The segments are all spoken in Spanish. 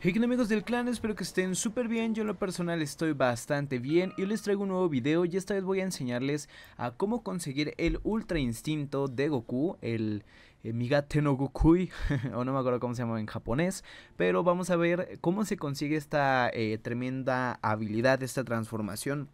Hey ¿qué amigos del clan, espero que estén súper bien, yo en lo personal estoy bastante bien y les traigo un nuevo video y esta vez voy a enseñarles a cómo conseguir el Ultra Instinto de Goku, el eh, Migate no Gokui, o no me acuerdo cómo se llama en japonés, pero vamos a ver cómo se consigue esta eh, tremenda habilidad, esta transformación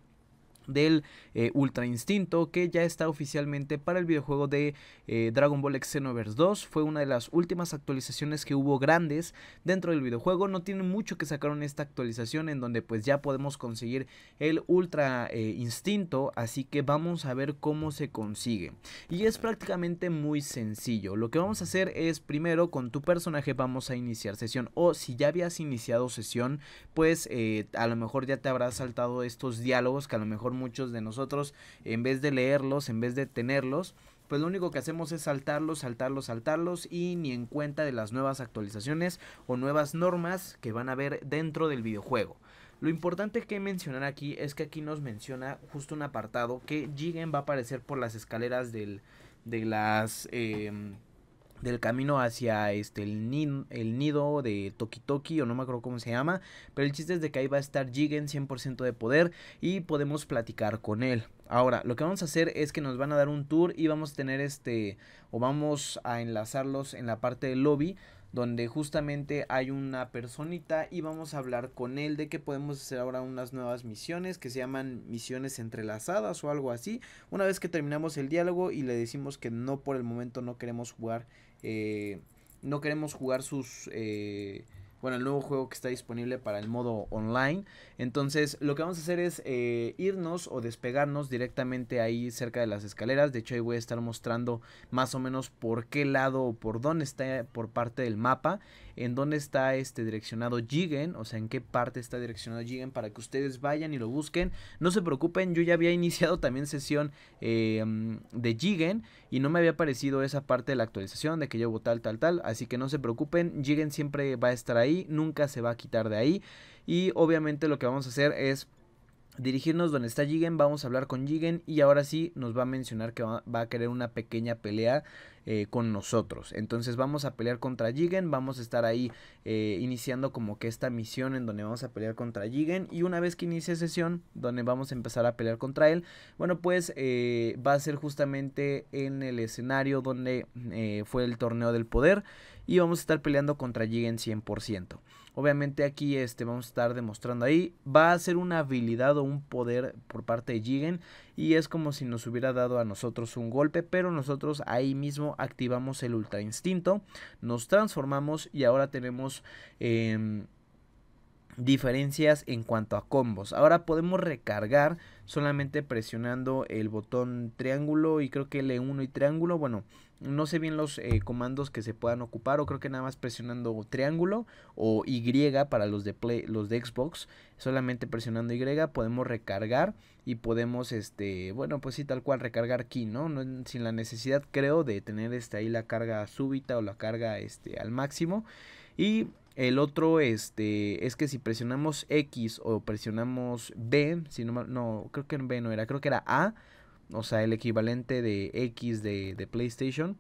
del eh, Ultra Instinto que ya está oficialmente para el videojuego de eh, Dragon Ball Xenoverse 2 fue una de las últimas actualizaciones que hubo grandes dentro del videojuego. No tiene mucho que sacar en esta actualización en donde pues ya podemos conseguir el Ultra eh, Instinto. Así que vamos a ver cómo se consigue. Y es prácticamente muy sencillo. Lo que vamos a hacer es primero con tu personaje vamos a iniciar sesión. O si ya habías iniciado sesión pues a lo mejor ya te habrás saltado estos diálogos que a lo mejor muchos de nosotros, en vez de leerlos, en vez de tenerlos, pues lo único que hacemos es saltarlos, saltarlos, saltarlos y ni en cuenta de las nuevas actualizaciones o nuevas normas que van a haber dentro del videojuego. Lo importante que mencionar aquí es que aquí nos menciona justo un apartado que Jigen va a aparecer por las escaleras del, de las... Em, del camino hacia este el, nido, el nido de Toki Toki o no me acuerdo cómo se llama, pero el chiste es de que ahí va a estar Jigen 100% de poder y podemos platicar con él. Ahora, lo que vamos a hacer es que nos van a dar un tour y vamos a tener este o vamos a enlazarlos en la parte del lobby donde justamente hay una personita y vamos a hablar con él de que podemos hacer ahora unas nuevas misiones que se llaman misiones entrelazadas o algo así. Una vez que terminamos el diálogo y le decimos que no por el momento no queremos jugar, eh, no queremos jugar sus... Eh, bueno, el nuevo juego que está disponible para el modo online. Entonces, lo que vamos a hacer es eh, irnos o despegarnos directamente ahí cerca de las escaleras. De hecho, ahí voy a estar mostrando más o menos por qué lado o por dónde está por parte del mapa en dónde está este direccionado Jigen, o sea, en qué parte está direccionado Jigen para que ustedes vayan y lo busquen. No se preocupen, yo ya había iniciado también sesión em, de Jigen y no me había aparecido esa parte de la actualización de que llevo tal, tal, tal, así que no se preocupen, Jigen siempre va a estar ahí, nunca se va a quitar de ahí y obviamente lo que vamos a hacer es dirigirnos donde está Jigen, vamos a hablar con Jigen y ahora sí nos va a mencionar que va, a querer una pequeña pelea eh, con nosotros. Entonces vamos a pelear contra Jigen, vamos a estar ahí eh, iniciando como que esta misión en donde vamos a pelear contra Jigen y una vez que inicie sesión donde vamos a empezar a pelear contra él, bueno pues eh, va a ser justamente en el escenario donde fue el torneo del poder y vamos a estar peleando contra Jigen 100%. Obviamente aquí este, vamos a estar demostrando ahí. Va a ser una habilidad o un poder por parte de Jigen. Y es como si nos hubiera dado a nosotros un golpe. Pero nosotros ahí mismo activamos el ultra instinto. Nos transformamos y ahora tenemos... Em, diferencias en cuanto a combos. Ahora podemos recargar solamente presionando el botón triángulo y creo que L1 y triángulo. Bueno, no sé bien los eh, comandos que se puedan ocupar o creo que nada más presionando triángulo o Y para los de Play, los de Xbox. Solamente presionando Y podemos recargar y podemos, este, bueno, pues sí, tal cual recargar key, ¿no? ¿no? Sin la necesidad, creo, de tener este, ahí la carga súbita o la carga este, al máximo. Y el otro este, es que si presionamos X o presionamos B, si no, no, creo que B no era, creo que era A o sea, el equivalente de X de, PlayStation.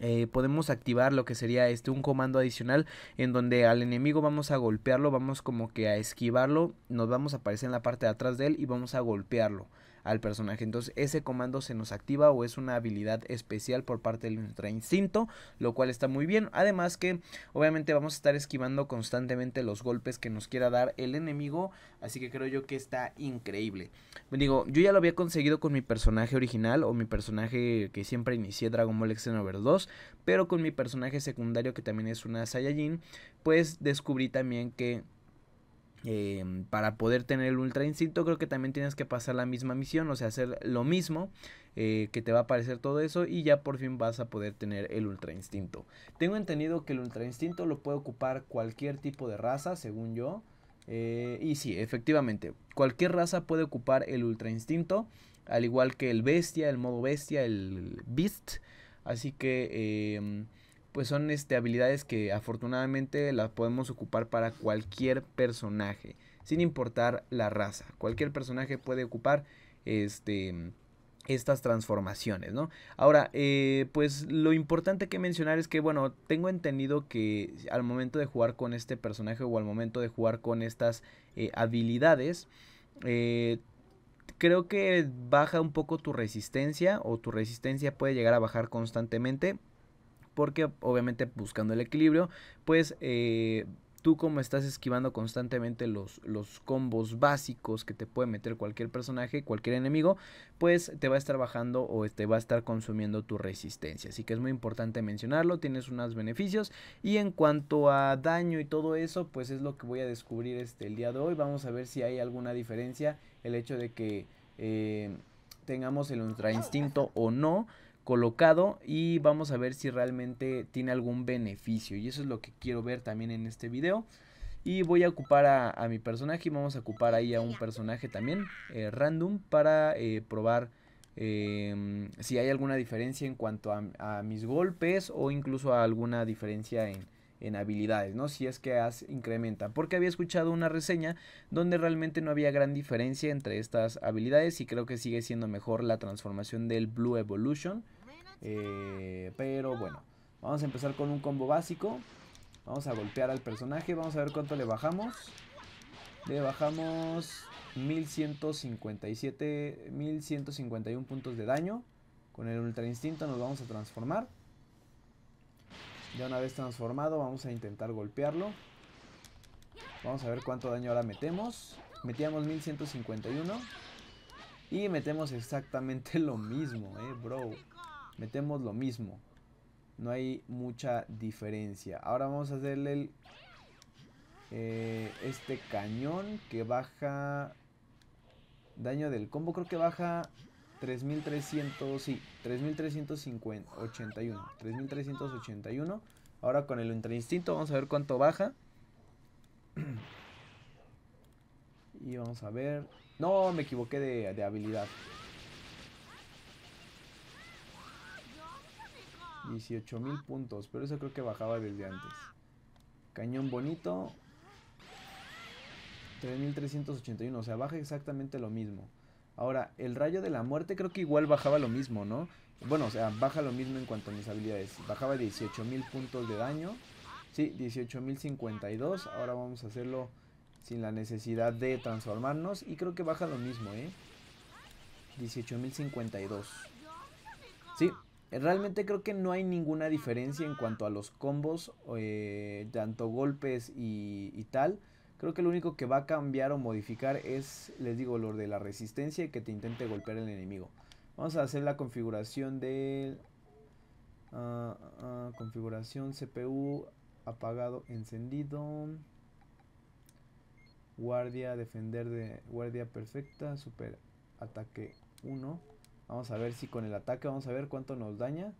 Eh, podemos activar lo que sería este un comando adicional en donde al enemigo vamos a golpearlo, vamos como que a esquivarlo, nos vamos a aparecer en la parte de atrás de él y vamos a golpearlo al personaje. Entonces ese comando se nos activa o es una habilidad especial por parte de nuestro instinto, lo cual está muy bien. Además que obviamente vamos a estar esquivando constantemente los golpes que nos quiera dar el enemigo, así que creo yo que está increíble. Digo, yo ya lo había conseguido con mi personaje original o mi personaje que siempre inicié Dragon Ball Xenoverse 2, pero con mi personaje secundario que también es una Saiyajin, pues descubrí también que Em, para poder tener el ultra instinto creo que también tienes que pasar la misma misión, o sea, hacer lo mismo, eh, que te va a aparecer todo eso y ya por fin vas a poder tener el ultra instinto. Tengo entendido que el ultra instinto lo puede ocupar cualquier tipo de raza, según yo. Eh, y sí, efectivamente, cualquier raza puede ocupar el ultra instinto, al igual que el bestia, el modo bestia, el beast. Así que... Pues son este, habilidades que afortunadamente las podemos ocupar para cualquier personaje, sin importar la raza. Cualquier personaje puede ocupar este estas transformaciones, ¿no? Ahora, eh, pues lo importante que mencionar es que, bueno, tengo entendido que al momento de jugar con este personaje o al momento de jugar con estas eh, habilidades, eh, creo que baja un poco tu resistencia o tu resistencia puede llegar a bajar constantemente porque obviamente buscando el equilibrio, pues tú como estás esquivando constantemente los, los combos básicos que te puede meter cualquier personaje, cualquier enemigo, pues te va a estar bajando o te va a estar consumiendo tu resistencia. Así que es muy importante mencionarlo, tienes unos beneficios. Y en cuanto a daño y todo eso, pues es lo que voy a descubrir este, el día de hoy. Vamos a ver si hay alguna diferencia el hecho de que eh, tengamos el ultra instinto o no colocado y vamos a ver si realmente tiene algún beneficio y eso es lo que quiero ver también en este video y voy a ocupar a, mi personaje y vamos a ocupar ahí a un personaje también eh, random para eh, probar em, si hay alguna diferencia en cuanto a, mis golpes o incluso alguna diferencia en, en habilidades, ¿no? Si es que as, incrementa. Porque había escuchado una reseña donde realmente no había gran diferencia entre estas habilidades y creo que sigue siendo mejor la transformación del Blue Evolution eh, pero bueno, vamos a empezar con un combo básico. Vamos a golpear al personaje. Vamos a ver cuánto le bajamos. Le bajamos 1157, 1151 puntos de daño. Con el Ultra Instinto nos vamos a transformar. Ya una vez transformado vamos a intentar golpearlo. Vamos a ver cuánto daño ahora metemos. Metíamos 1151. Y metemos exactamente lo mismo, eh, bro metemos lo mismo. No hay mucha diferencia. Ahora vamos a hacerle el, eh, este cañón que baja daño del combo. Creo que baja 3300, sí, 3381. 3381. Ahora con el entre instinto vamos a ver cuánto baja. y vamos a ver. No, me equivoqué de, de habilidad. 18 mil puntos, pero eso creo que bajaba desde antes. Cañón bonito. 3381, o sea, baja exactamente lo mismo. Ahora, el rayo de la muerte creo que igual bajaba lo mismo, ¿no? Bueno, o sea, baja lo mismo en cuanto a mis habilidades. Bajaba 18 mil puntos de daño. Sí, 18.052. Ahora vamos a hacerlo sin la necesidad de transformarnos. Y creo que baja lo mismo, ¿eh? 18.052. Sí, Realmente creo que no hay ninguna diferencia en cuanto a los combos, eh, tanto golpes y, tal. Creo que lo único que va a cambiar o modificar es, les digo, lo de la resistencia y que te intente golpear el enemigo. Vamos a hacer la configuración de... Ah, ah, configuración CPU apagado, encendido. Guardia, defender de guardia perfecta, super ataque 1. Vamos a ver si con el ataque, vamos a ver cuánto nos daña.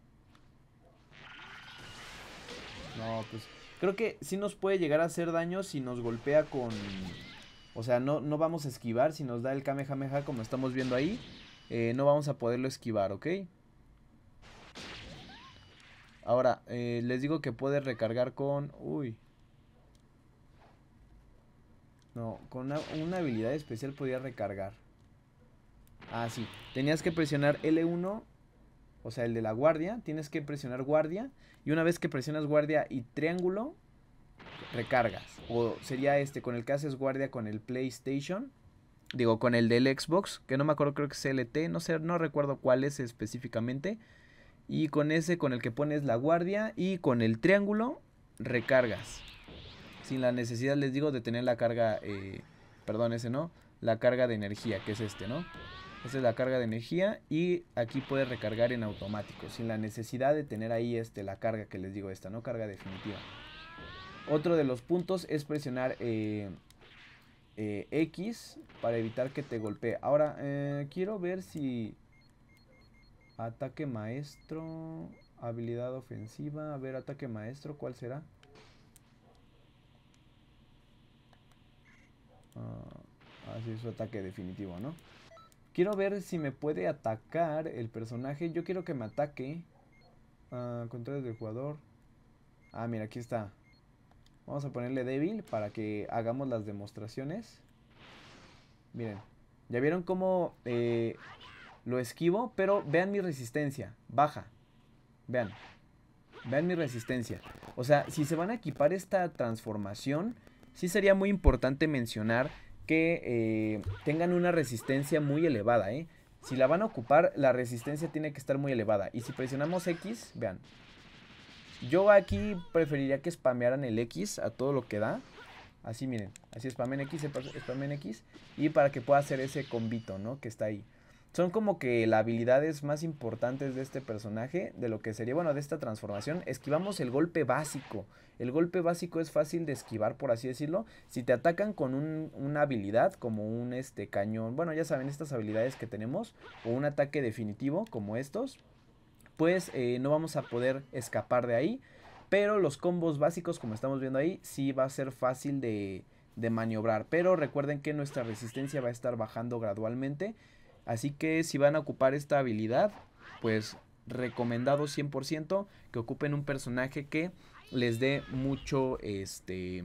No, pues creo que sí nos puede llegar a hacer daño si nos golpea con... O sea, no, no vamos a esquivar si nos da el Kamehameha como estamos viendo ahí. Eh, no vamos a poderlo esquivar, ¿ok? Ahora, eh, les digo que puede recargar con... Uy. No, con una, una habilidad especial podría recargar. Ah, sí. Tenías que presionar L1, o sea, el de la guardia. Tienes que presionar guardia. Y una vez que presionas guardia y triángulo, recargas. O sería este, con el que haces guardia con el PlayStation. Digo, con el del Xbox, que no me acuerdo, creo que es LT, no sé, no recuerdo cuál es específicamente. Y con ese, con el que pones la guardia y con el triángulo, recargas. Sin la necesidad, les digo, de tener la carga, eh, perdón, ese no, la carga de energía, que es este, ¿no? Esta es la carga de energía y aquí puede recargar en automático, sin la necesidad de tener ahí este, la carga que les digo esta, ¿no? Carga definitiva. Otro de los puntos es presionar eh, eh, X para evitar que te golpee. Ahora, eh, quiero ver si... Ataque maestro, habilidad ofensiva, a ver, ataque maestro, ¿cuál será? Ah, así es su ataque definitivo, ¿no? Quiero ver si me puede atacar el personaje. Yo quiero que me ataque. Ah, controles del jugador. Ah, mira, aquí está. Vamos a ponerle débil para que hagamos las demostraciones. Miren. ¿Ya vieron cómo eh, lo esquivo, pero vean mi resistencia, baja. Vean, vean mi resistencia. O sea, si se van a equipar esta transformación, sí sería muy importante mencionar que eh, tengan una resistencia muy elevada, ¿eh? Si la van a ocupar, la resistencia tiene que estar muy elevada. Y si presionamos X, vean. Yo aquí preferiría que spamearan el X a todo lo que da. Así miren, así spamen X, spamen X. Y para que pueda hacer ese combito, ¿no? Que está ahí. Son como que las habilidades más importantes de este personaje, de lo que sería, bueno, de esta transformación. Esquivamos el golpe básico. El golpe básico es fácil de esquivar, por así decirlo. Si te atacan con una habilidad, como un este, cañón, bueno, ya saben, estas habilidades que tenemos, o un ataque definitivo, como estos, pues eh, no vamos a poder escapar de ahí. Pero los combos básicos, como estamos viendo ahí, sí va a ser fácil de, de maniobrar. Pero recuerden que nuestra resistencia va a estar bajando gradualmente. Así que si van a ocupar esta habilidad, pues recomendado 100% que ocupen un personaje que les dé mucho, este,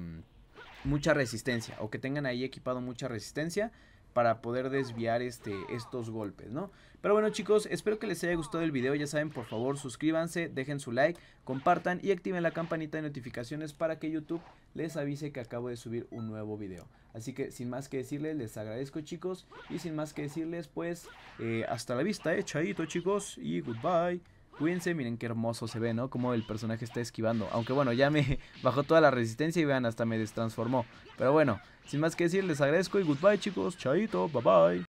mucha resistencia o que tengan ahí equipado mucha resistencia para poder desviar este, estos golpes, ¿no? Pero bueno chicos, espero que les haya gustado el video, ya saben, por favor suscríbanse, dejen su like, compartan y activen la campanita de notificaciones para que YouTube les avise que acabo de subir un nuevo video. Así que sin más que decirles, les agradezco chicos y sin más que decirles, pues eh, hasta la vista, eh, chaito chicos y goodbye. Cuídense, miren qué hermoso se ve, ¿no? Como el personaje está esquivando. Aunque bueno, ya me bajó toda la resistencia y vean, hasta me destransformó. Pero bueno, sin más que decir, les agradezco y goodbye chicos. Chaito, bye bye.